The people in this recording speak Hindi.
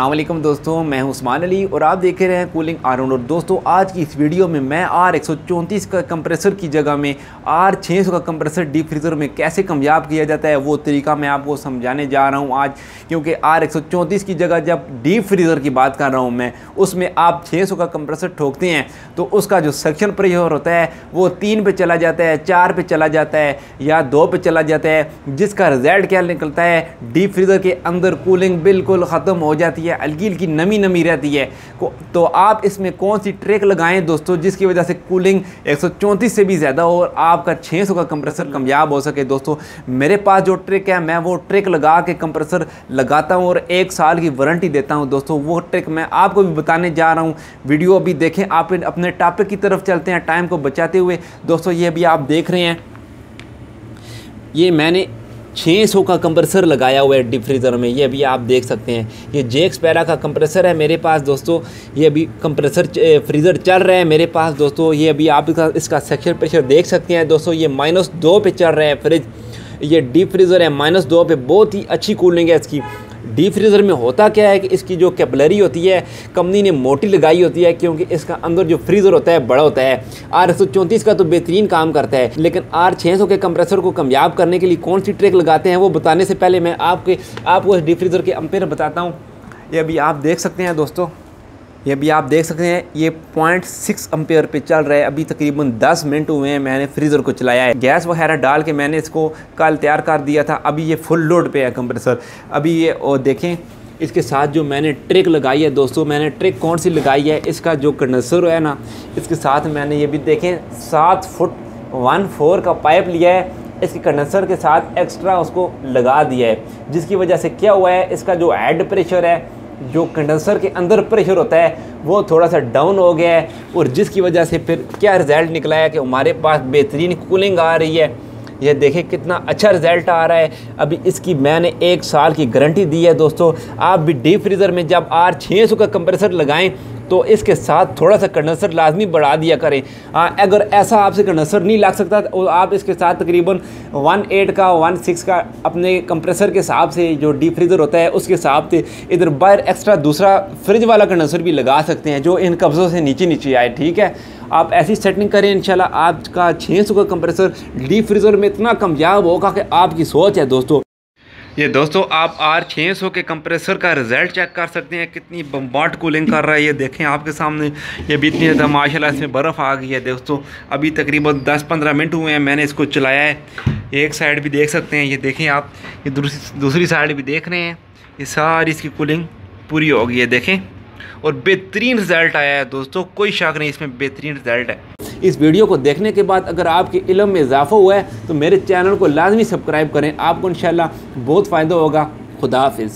वालेकुम दोस्तों, मैं उस्मान अली और आप देख रहे हैं कूलिंग आर और दोस्तों, आज की इस वीडियो में मैं आर एक का कंप्रेसर की जगह में, आर 600 का कंप्रेसर डीप फ्रीज़र में कैसे कमयाब किया जाता है, वो तरीका मैं आपको समझाने जा रहा हूँ आज। क्योंकि आर एक की जगह जब डीप फ्रीज़र की बात कर रहा हूँ मैं, उसमें आप छः सौ का कंप्रेसर ठोकते हैं तो उसका जो सक्शन प्रेशर होता है, वो तीन पे चला जाता है, चार पे चला जाता है, या दो पे चला जाता है, जिसका रिज़ल्ट क्या निकलता है, डीप फ्रीज़र के अंदर कूलिंग बिल्कुल ख़त्म हो जाती है अलगील की नमी नमी रहती है। तो आप इसमें कौन सी ट्रेक लगाएँ दोस्तों जिसकी वजह से कूलिंग एक से भी ज़्यादा हो और आपका 600 का कंप्रेसर कामयाब हो सके दोस्तों। मेरे पास जो ट्रिक है मैं वो ट्रिक लगा के कंप्रेसर लगाता हूँ और एक साल की वारंटी देता हूँ दोस्तों। वो ट्रिक मैं आपको भी बताने जा रहा हूँ। वीडियो अभी देखें आप अपने टॉपिक की तरफ़ चलते हैं टाइम को बचाते हुए। दोस्तों ये अभी आप देख रहे हैं। ये मैंने 600 का कंप्रेसर लगाया हुआ है डीप फ्रीज़र में। ये अभी आप देख सकते हैं। ये जेक्स पैरा का कंप्रेसर है मेरे पास, दोस्तों। ये अभी कंप्रेसर फ्रीज़र चल रहा है मेरे पास, दोस्तों। ये अभी आप इसका इसका सेक्शन प्रेशर देख सकते हैं, दोस्तों। ये माइनस दो पे चल रहा है फ्रिज। ये डीप फ्रीज़र है, माइनस दो पे। बहुत ही अच्छी कूलिंग है इसकी। डीप फ्रीज़र में होता क्या है कि इसकी जो कैपलरी होती है, कंपनी ने मोटी लगाई होती है क्योंकि इसका अंदर जो फ्रीज़र होता है, बड़ा होता है। आर एक का तो बेहतरीन काम करता है, लेकिन आर छः के कंप्रेसर को कमयाब करने के लिए कौन सी ट्रेक लगाते हैं वो बताने से पहले मैं आपके आपको इस डीप फ्रीज़र के अंपेयर बताता हूँ। ये अभी आप देख सकते हैं दोस्तों ये भी आप देख सकते हैं, ये पॉइंट सिक्स अम्पेयर पे चल रहा है। अभी तकरीबन दस मिनट हुए हैं, मैंने फ्रीज़र को चलाया है। गैस वगैरह डाल के मैंने इसको कल तैयार कर दिया था। अभी ये फुल लोड पे है कंप्रेसर अभी ये, और देखें, इसके साथ जो मैंने ट्रिक लगाई है दोस्तों, मैंने ट्रिक कौन सी लगाई है? इसका जो कंडेंसर है ना, इसके साथ मैंने ये भी देखें, सात फुट वन फोर का पाइप लिया है। इसके कंडेंसर के साथ एक्स्ट्रा उसको लगा दिया है। जिसकी वजह से क्या हुआ है, इसका जो हेड प्रेशर है जो कंडेंसर के अंदर प्रेशर होता है, वो थोड़ा सा डाउन हो गया है और जिसकी वजह से फिर क्या रिज़ल्ट निकला है कि हमारे पास बेहतरीन कूलिंग आ रही है। ये देखें कितना अच्छा रिज़ल्ट आ रहा है। अभी इसकी मैंने एक साल की गारंटी दी है दोस्तों। आप भी डीप फ्रीज़र में जब आर छः का कंप्रेसर लगाएँ तो इसके साथ थोड़ा सा कंडेंसर लाजमी बढ़ा दिया करें। आ, अगर ऐसा आपसे कंडेंसर नहीं लग सकता तो आप इसके साथ तकरीबन वन एट का वन सिक्स का अपने कंप्रेसर के हिसाब से जो डीप फ्रीज़र होता है उसके हिसाब से इधर बाहर एक्स्ट्रा दूसरा फ्रिज वाला कंडेंसर भी लगा सकते हैं जो इन कब्ज़ों से नीचे नीचे आए ठीक है? आप ऐसी सेटिंग करें इंशाल्लाह आपका छः सौ का कंप्रेसर डीप फ्रीज़र में इतना कामयाब होगा कि आपकी सोच है दोस्तों। ये दोस्तों, आप आर छः सौ के कंप्रेसर का रिज़ल्ट चेक कर सकते हैं। कितनी बम्बाट कूलिंग कर रहा है ये देखें आपके सामने। ये भी इतनी ज़्यादा, माशाल्लाह इसमें बर्फ़ आ गई है दोस्तों। अभी तकरीबन 10-15 मिनट हुए हैं, मैंने इसको चलाया है। एक साइड भी देख सकते हैं, ये देखें आप। ये दूसरी दूसरी साइड भी देख रहे हैं। ये सारी इसकी कूलिंग पूरी हो गई है, देखें। और बेहतरीन रिज़ल्ट आया है दोस्तों, कोई शक नहीं इसमें बेहतरीन रिज़ल्ट है। इस वीडियो को देखने के बाद अगर आपके इलम में इजाफा हुआ है तो मेरे चैनल को लाजमी सब्सक्राइब करें। आपको इन बहुत फ़ायदा होगा। खुदाफिज